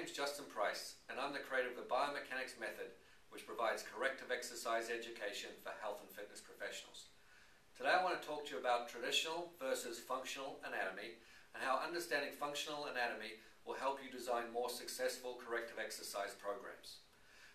name's Justin Price, and I'm the creator of the Biomechanics Method, which provides corrective exercise education for health and fitness professionals. Today I want to talk to you about traditional versus functional anatomy and how understanding functional anatomy will help you design more successful corrective exercise programs.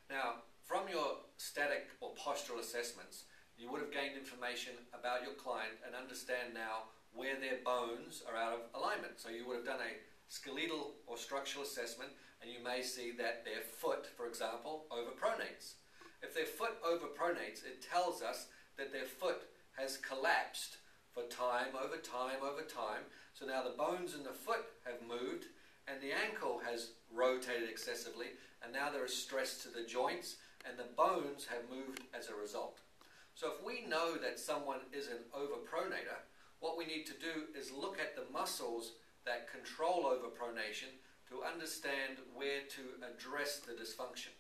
Now, from your static or postural assessments, you would have gained information about your client and understand now where their bones are out of alignment. So you would have done a skeletal or structural assessment and you may see that their foot, for example, overpronates. If their foot overpronates, it tells us that their foot has collapsed for time over time over time. So now the bones in the foot have moved and the ankle has rotated excessively and now there is stress to the joints and the bones have moved as a result. So if we know that someone is an overpronator, what we need to do is look at the muscles that control over pronation to understand where to address the dysfunction.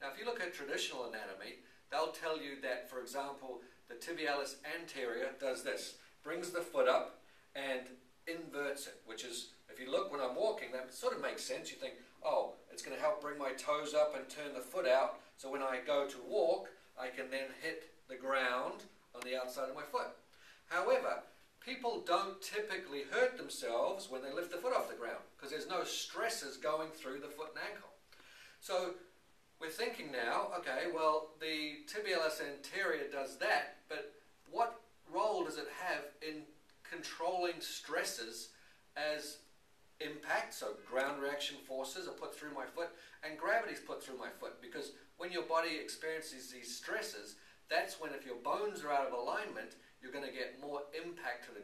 Now, if you look at traditional anatomy, they'll tell you that, for example, the tibialis anterior does this, brings the foot up and inverts it, which is, if you look when I'm walking, that sort of makes sense. You think, oh, it's going to help bring my toes up and turn the foot out, so when I go to walk, I can then hit the ground on the outside of my foot. However, people don't typically hurt themselves when they lift the foot off the ground because there's no stresses going through the foot and ankle. So we're thinking now, okay, well, the tibialis anterior does that, but what role does it have in controlling stresses as impact, so ground reaction forces are put through my foot, and gravity is put through my foot, because when your body experiences these stresses, that's when if your bones are out of alignment, you're going to get more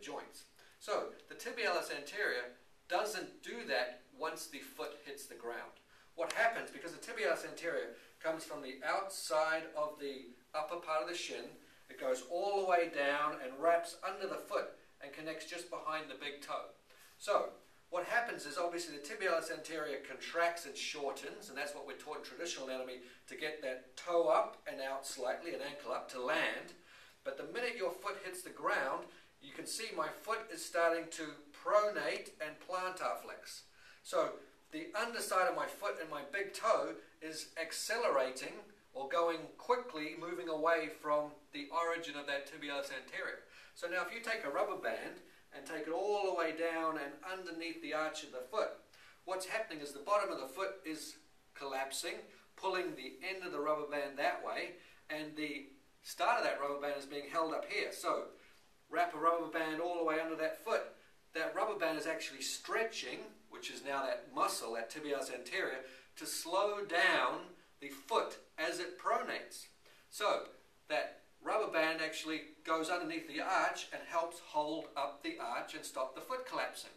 joints. So the tibialis anterior doesn't do that once the foot hits the ground. What happens, because the tibialis anterior comes from the outside of the upper part of the shin, it goes all the way down and wraps under the foot and connects just behind the big toe. So what happens is obviously the tibialis anterior contracts and shortens, and that's what we're taught in traditional anatomy, to get that toe up and out slightly, an ankle up to land. But the minute your foot hits the ground, you can see my foot is starting to pronate and plantar flex. So the underside of my foot and my big toe is accelerating or going quickly, moving away from the origin of that tibialis anterior. So now if you take a rubber band and take it all the way down and underneath the arch of the foot, what's happening is the bottom of the foot is collapsing, pulling the end of the rubber band that way, and the start of that rubber band is being held up here. So wrap a rubber band all the way under that foot. That rubber band is actually stretching, which is now that muscle, that tibialis anterior, to slow down the foot as it pronates. So that rubber band actually goes underneath the arch and helps hold up the arch and stop the foot collapsing.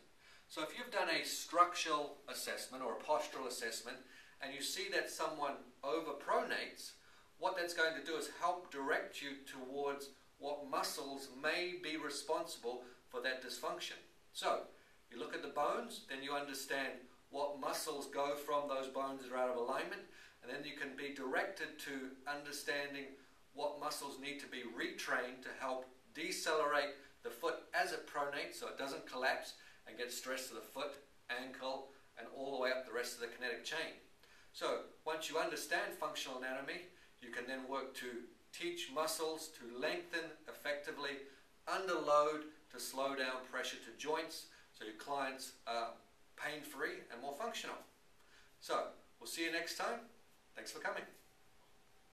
So if you've done a structural assessment or a postural assessment and you see that someone overpronates, what that's going to do is help direct you towards what muscles may be responsible for that dysfunction. So, you look at the bones, then you understand what muscles go from those bones that are out of alignment, and then you can be directed to understanding what muscles need to be retrained to help decelerate the foot as it pronates so it doesn't collapse and get stress to the foot, ankle, and all the way up the rest of the kinetic chain. So, once you understand functional anatomy, you can then work to teach muscles to lengthen effectively under load to slow down pressure to joints so your clients are pain-free and more functional. So, we'll see you next time. Thanks for coming.